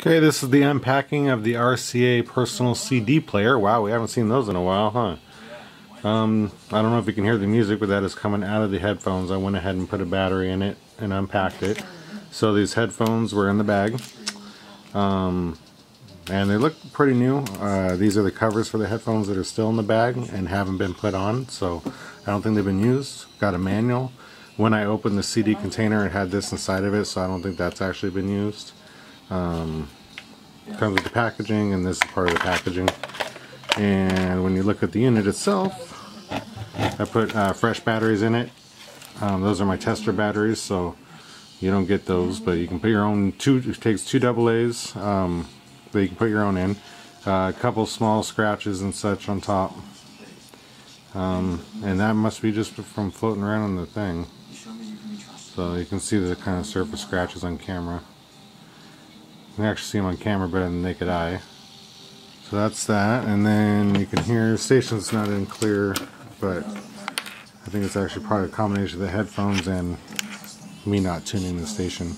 Okay, this is the unpacking of the RCA personal CD player. Wow, we haven't seen those in a while, huh? Um, I don't know if you can hear the music, but that is coming out of the headphones. I went ahead and put a battery in it and unpacked it. So these headphones were in the bag. Um, and they look pretty new. Uh, these are the covers for the headphones that are still in the bag and haven't been put on, so I don't think they've been used. Got a manual. When I opened the CD container, it had this inside of it, so I don't think that's actually been used. Um, comes with the packaging and this is part of the packaging. And when you look at the unit itself I put uh, fresh batteries in it. Um, those are my tester batteries so you don't get those but you can put your own two it takes two double A's um, that you can put your own in. Uh, a couple small scratches and such on top. Um, and that must be just from floating around on the thing. So you can see the kind of surface scratches on camera can actually see them on camera better than naked eye. So that's that, and then you can hear the station's not in clear, but I think it's actually probably a combination of the headphones and me not tuning the station.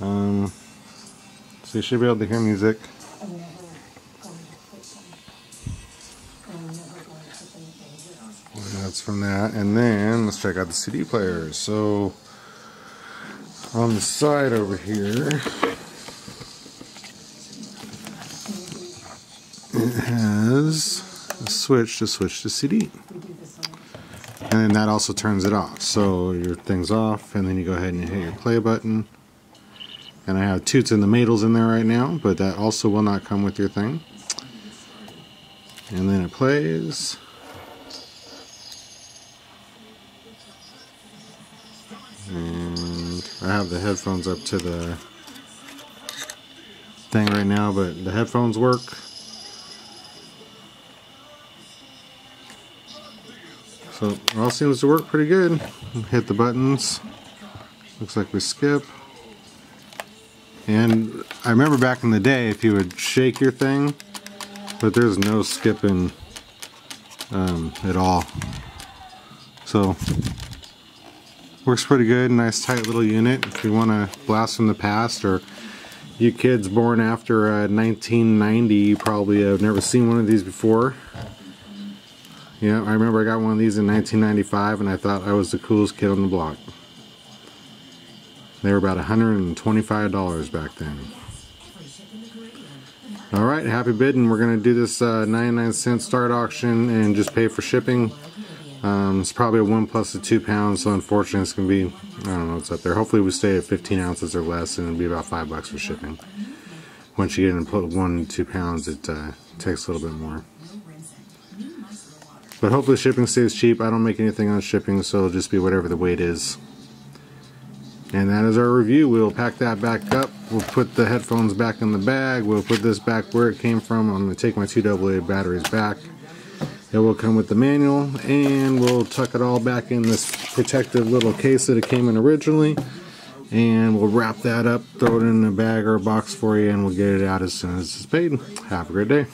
Um, so you should be able to hear music. That's from that, and then let's check out the CD player. So on the side over here, it has a switch to switch to CD. And then that also turns it off. So your thing's off, and then you go ahead and hit your play button. And I have Toots and the Maytals in there right now, but that also will not come with your thing. And then it plays. And I have the headphones up to the thing right now, but the headphones work. So all seems to work pretty good. Hit the buttons. Looks like we skip. And I remember back in the day if you would shake your thing, but there's no skipping um, at all. So works pretty good. Nice tight little unit if you want to blast from the past or you kids born after uh, 1990 you probably have never seen one of these before. Yeah, I remember I got one of these in 1995 and I thought I was the coolest kid on the block. They were about $125 back then. Alright, happy bidding. We're going to do this uh, 99 cent start auction and just pay for shipping. Um, it's probably a 1 plus a 2 pounds, so unfortunately it's going to be, I don't know what's up there. Hopefully we stay at 15 ounces or less and it'll be about 5 bucks for shipping. Once you get into 1 2 pounds, it uh, takes a little bit more. But hopefully shipping stays cheap. I don't make anything on shipping, so it'll just be whatever the weight is. And that is our review. We'll pack that back up. We'll put the headphones back in the bag. We'll put this back where it came from. I'm going to take my two AA batteries back. It will come with the manual and we'll tuck it all back in this protective little case that it came in originally. And we'll wrap that up, throw it in a bag or a box for you, and we'll get it out as soon as it's paid. Have a great day.